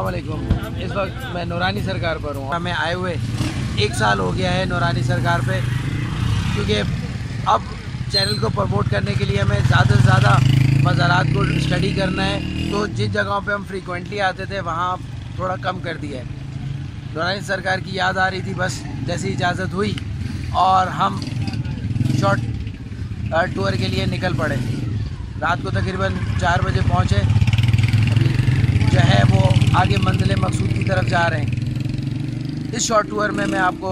वालेकुम इस वक्त मैं नूरानी सरकार पर हूँ। हमें आए हुए एक साल हो गया है नूरानी सरकार पे। क्योंकि अब चैनल को प्रमोट करने के लिए हमें ज़्यादा से ज़्यादा मज़ारात को स्टडी करना है। तो जिन जगहों पे हम फ्रीक्वेंटली आते थे, वहाँ थोड़ा कम कर दिया है। नूरानी सरकार की याद आ रही थी, बस जैसी इजाज़त हुई और हम शॉर्ट टूर के लिए निकल पड़े। रात को तकरीबन चार बजे पहुँचे। आगे मंजिल मकसूद की तरफ़ जा रहे हैं। इस शॉर्ट टूर में मैं आपको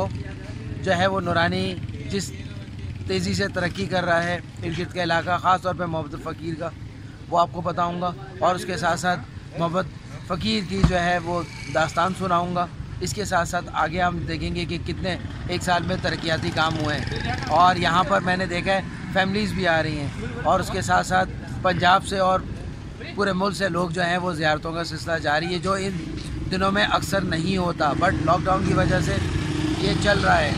जो है वो नूरानी जिस तेज़ी से तरक्की कर रहा है इर्द गिर्द का इलाका, ख़ास तौर पर मोहब्बत फ़कीर का, वो आपको बताऊँगा और उसके साथ साथ मोहब्बत फ़कीर की जो है वो दास्तान सुनाऊँगा। इसके साथ साथ आगे हम देखेंगे कि कितने एक साल में तरक्याती काम हुए हैं। और यहाँ पर मैंने देखा है फैमिलीज़ भी आ रही हैं और उसके साथ साथ पंजाब से और पूरे मुल्क से लोग जो हैं वो ज़्यारतों का सिलसिला जारी है, जो इन दिनों में अक्सर नहीं होता। बट लॉकडाउन की वजह से ये चल रहा है।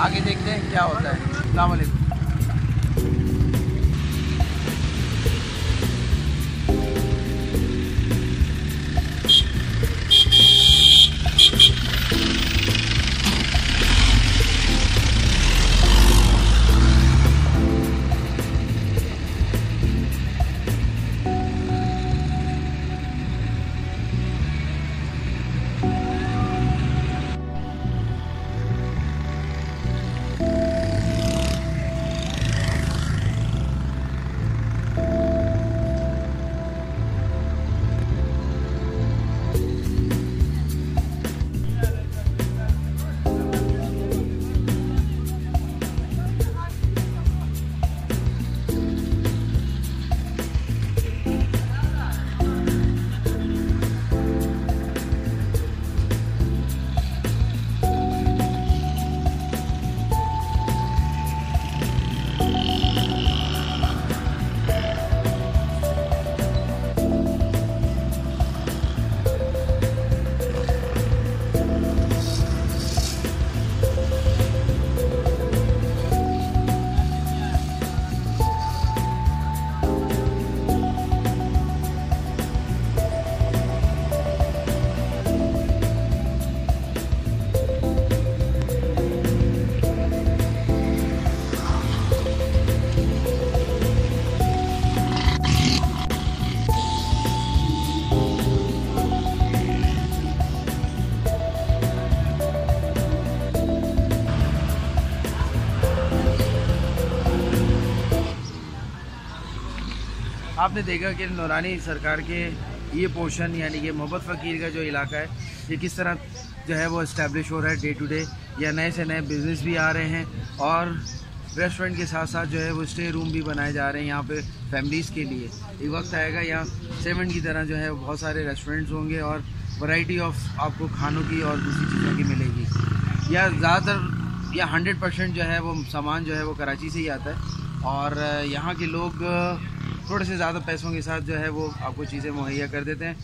आगे देखते हैं क्या होता है। अलैक्म आपने देखा कि नौरानी सरकार के ये पोर्शन यानी कि मोहब्बत फ़कीर का जो इलाका है, ये किस तरह जो है वो इस्टेब्लिश हो रहा है डे टू डे या नए से नए बिज़नेस भी आ रहे हैं और रेस्टोरेंट के साथ साथ जो है वो स्टे रूम भी बनाए जा रहे हैं यहाँ पे फैमिलीज़ के लिए। एक वक्त आएगा यहाँ सेवन की तरह जो है बहुत सारे रेस्टोरेंट्स होंगे और वैरायटी ऑफ़ आपको खानों की और दूसरी चीज़ों की मिलेगी। या ज़्यादातर या हंड्रेड परसेंट जो है वो सामान जो है वो कराची से ही आता है। और यहाँ के लोग थोड़े से ज़्यादा पैसों के साथ जो है वो आपको चीज़ें मुहैया कर देते हैं।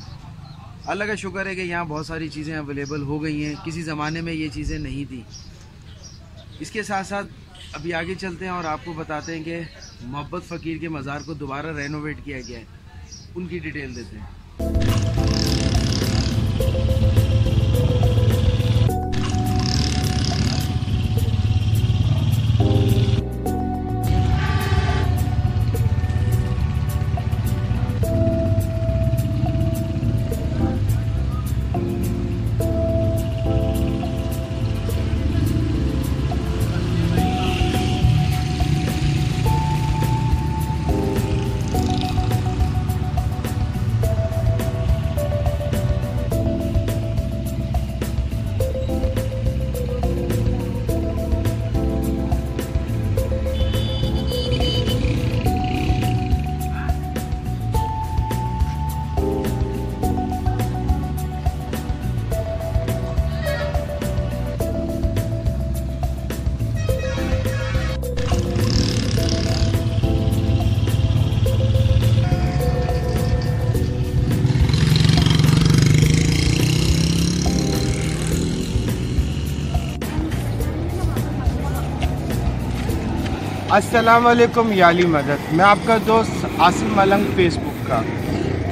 अल्लाह का शुक्र है कि यहाँ बहुत सारी चीज़ें अवेलेबल हो गई हैं। किसी ज़माने में ये चीज़ें नहीं थी। इसके साथ साथ अभी आगे चलते हैं और आपको बताते हैं कि मोहब्बत फ़कीर के मज़ार को दोबारा रेनोवेट किया गया है। उनकी डिटेल देते हैं। अस्सलाम वालेकुम याली मदद। मैं आपका दोस्त आसिम मलंग फेसबुक का।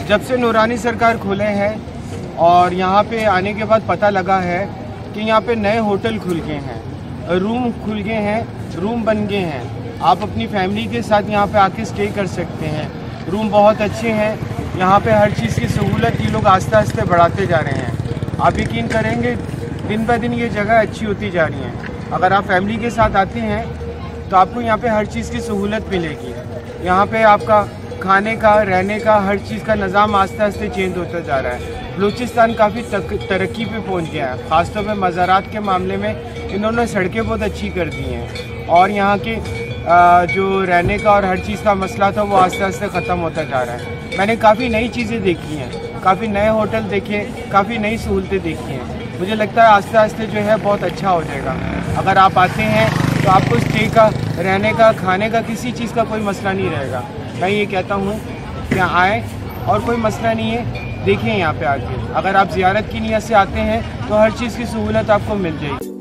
जब से नूरानी सरकार खुले हैं और यहाँ पे आने के बाद पता लगा है कि यहाँ पे नए होटल खुल गए हैं, रूम खुल गए हैं, रूम बन गए हैं। आप अपनी फैमिली के साथ यहाँ पे आके स्टे कर सकते हैं। रूम बहुत अच्छे हैं। यहाँ पे हर चीज़ की सहूलत ये लोग आस्ते आस्ते बढ़ाते जा रहे हैं। आप यकीन करेंगे, दिन ब दिन ये जगह अच्छी होती जा रही है। अगर आप फैमिली के साथ आते हैं तो आपको यहाँ पे हर चीज़ की सहूलत मिलेगी। यहाँ पे आपका खाने का, रहने का, हर चीज़ का निज़ाम आस्ते आस्ते चेंज होता जा रहा है। बलूचिस्तान काफ़ी तरक्की पे पहुँच गया है। ख़ासतौर पर मज़ारात के मामले में इन्होंने सड़कें बहुत अच्छी कर दी हैं। और यहाँ के जो रहने का और हर चीज़ का मसला था वो आस्ते आस्ते ख़त्म होता जा रहा है। मैंने काफ़ी नई चीज़ें देखी हैं। काफ़ी नए होटल देखे, काफ़ी नई सहूलतें देखी हैं। मुझे लगता है आस्ते आस्ते जो है बहुत अच्छा हो जाएगा। अगर आप आते हैं तो आपको स्टे का, रहने का, खाने का किसी चीज़ का कोई मसला नहीं रहेगा। मैं ये कहता हूँ कि आए और कोई मसला नहीं है, देखिए यहाँ पे आके। अगर आप ज़ियारत की नीयत से आते हैं तो हर चीज़ की सहूलत आपको मिल जाएगी।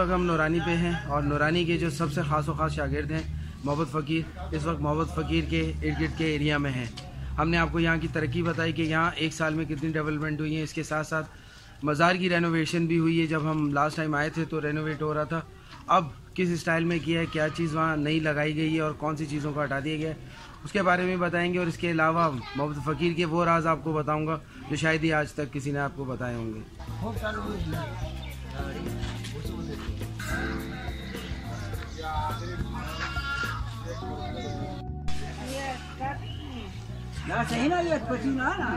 वक्त हम नौरानी पे हैं और नूरानी के जो सबसे ख़ास व ख़ास शागिर्द हैं मोहम्मद फ़कीर, इस वक्त मोहम्मद फ़कीर के इर्द गिर्द के एरिया में हैं। हमने आपको यहाँ की तरक्की बताई कि यहाँ एक साल में कितनी डेवलपमेंट हुई है, इसके साथ साथ मज़ार की रेनोवेशन भी हुई है। जब हम लास्ट टाइम आए थे तो रेनोवेट हो रहा था। अब किस स्टाइल में किया है, क्या चीज़ वहाँ नई लगाई गई है और कौन सी चीज़ों को हटा दिया गया है, उसके बारे में बताएँगे और इसके अलावा मोहम्मद फ़कीर के वो राज आपको बताऊँगा, जो शायद ही आज तक किसी ने आपको बताए होंगे। ના સહી ના યત પછી ના ના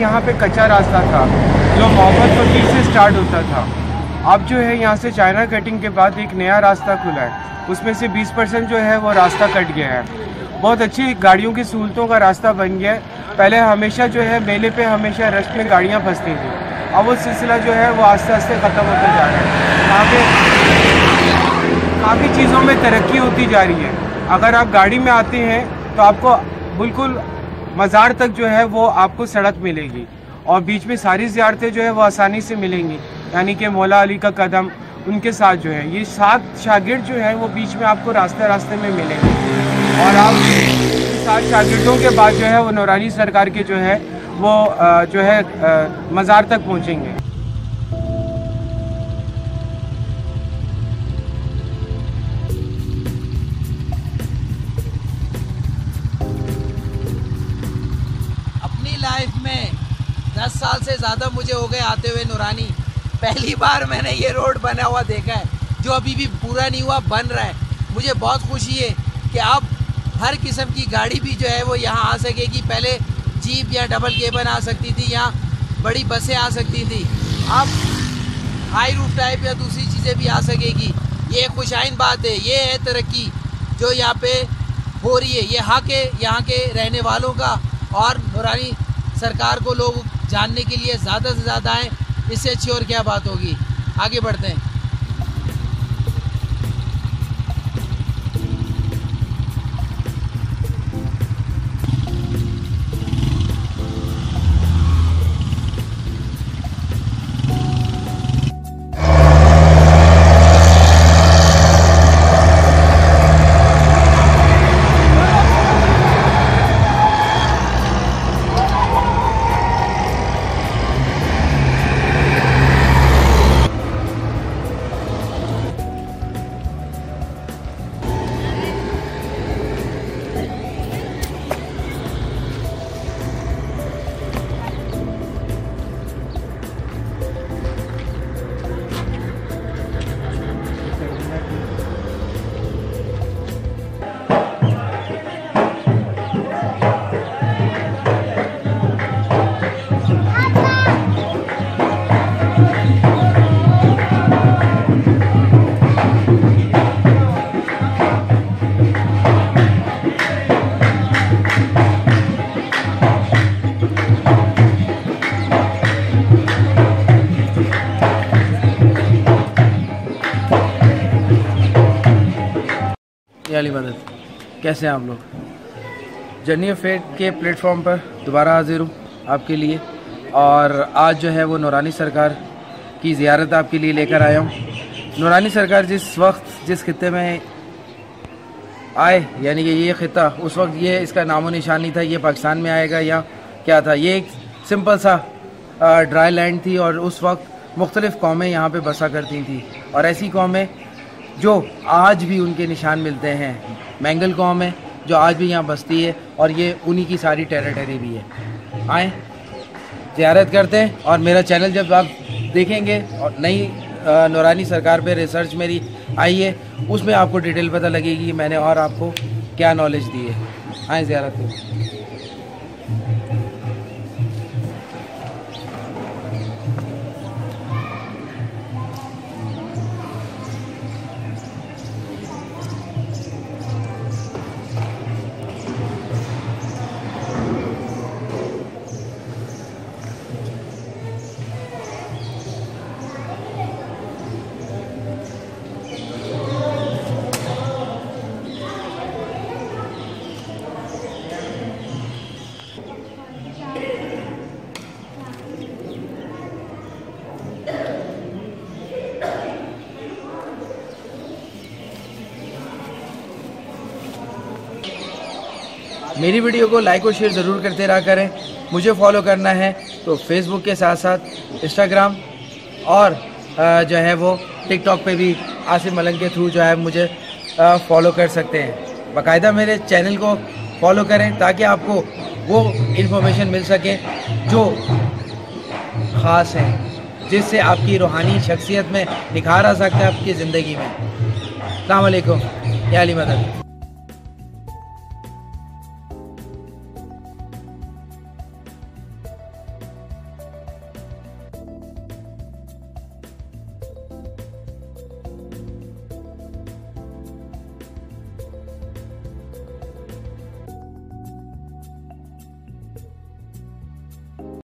यहाँ पे कच्चा रास्ता था जो मोहम्मद फकीर से स्टार्ट होता था अब जो है यहाँ से चाइना कटिंग के बाद एक नया रास्ता खुला है उसमें से 20 परसेंट जो है वो रास्ता कट गया है बहुत अच्छी गाड़ियों की सहूलतों का रास्ता बन गया है। पहले हमेशा जो है, मेले पे हमेशा रश में गाड़ियाँ फंसती थी। अब वो सिलसिला जो है, वो आस्ते आस्ते ख़त्म होता जा रहा है। पे काफ़ी चीज़ों में तरक्की होती जा रही है। अगर आप गाड़ी में आते हैं तो आपको बिल्कुल मज़ार तक जो है, वो आपको सड़क मिलेगी। और बीच में सारी ज़्यारतें जो है, वो आसानी से मिलेंगी। यानी कि मौला अली का कदम उनके साथ जो है, ये सात शागिर्द जो है, वो बीच में आपको रास्ते रास्ते में मिलेंगे। और आप सात शागिर्दों के बाद जो है वो नौरानी सरकार के जो है वो जो है मज़ार तक पहुँचेंगे। लाइफ में दस साल से ज़्यादा मुझे हो गए आते हुए नूरानी। पहली बार मैंने ये रोड बना हुआ देखा है, जो अभी भी पूरा नहीं हुआ, बन रहा है। मुझे बहुत खुशी है कि अब हर किस्म की गाड़ी भी जो है वो यहाँ आ सकेगी। पहले जीप या डबल केबन आ सकती थी, या बड़ी बसें आ सकती थी। अब हाई रूफ टाइप या दूसरी चीज़ें भी आ सकेगी। ये खुशाइन बात है, ये है तरक्की जो यहाँ पे हो रही है। ये हक है, यहाँ के रहने वालों का और नूरानी सरकार को लोग जानने के लिए ज़्यादा से ज़्यादा आएँ। इससे अच्छी और क्या बात होगी? आगे बढ़ते हैं। कैसे हैं आप लोग? जर्नी फेट के प्लेटफॉर्म पर दोबारा हाजिर हूँ आपके लिए। और आज जो है वो नौरानी सरकार की ज़्यारत आपके लिए लेकर आया हूँ। नौरानी सरकार जिस वक्त, जिस खत्े में आए, यानी कि ये ख़त्ता, उस वक्त ये इसका नामो निशान था, ये पाकिस्तान में आएगा या क्या था। ये एक सिंपल सा ड्राई लैंड थी और उस वक्त मुख्तलिफ़ कौमें यहाँ पर बसा करती थी। और ऐसी कौमें जो आज भी उनके निशान मिलते हैं। मैंगल कौम है, जो आज भी यहाँ बसती है और ये उन्हीं की सारी टेरिटरी भी है। आए, ज़्यारत करते हैं और मेरा चैनल जब आप देखेंगे और नई नौरानी सरकार पे रिसर्च मेरी आई है, उसमें आपको डिटेल पता लगेगी, मैंने और आपको क्या नॉलेज दी है। आए, ज़्यारत करें मेरी वीडियो को लाइक और शेयर ज़रूर करते रहा करें। मुझे फॉलो करना है तो फेसबुक के साथ साथ इंस्टाग्राम और जो है वो टिकटॉक पे भी आसिफ मलंग के थ्रू जो है मुझे फॉलो कर सकते हैं। बाकायदा मेरे चैनल को फॉलो करें ताकि आपको वो इन्फॉर्मेशन मिल सके जो ख़ास है, जिससे आपकी रूहानी शख्सियत में निखार आ सकता है आपकी ज़िंदगी में। अलैक्म या अली मदद।